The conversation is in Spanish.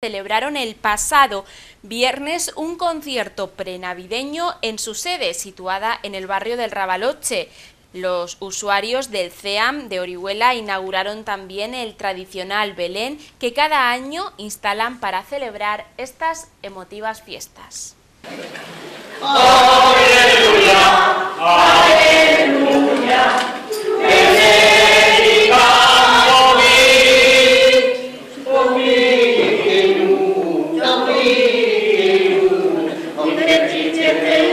celebraron el pasado viernes un concierto prenavideño en su sede, situada en el barrio del Rabaloche. Los usuarios del CEAM de Orihuela inauguraron también el tradicional Belén que cada año instalan para celebrar estas emotivas fiestas. If they